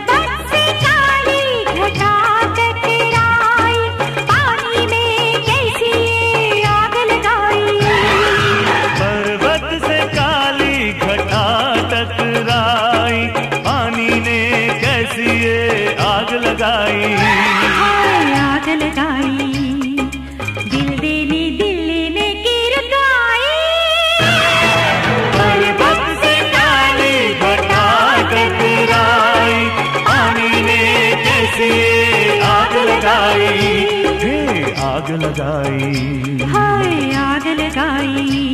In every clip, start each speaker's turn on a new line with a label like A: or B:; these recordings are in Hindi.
A: ¡Vale! आग लगाई। हाय आग लगाई।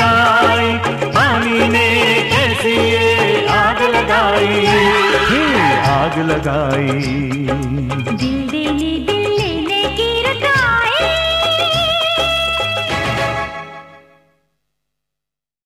B: राई आग लगाई? आग लगाई।
A: दिल दिल दिल लेने की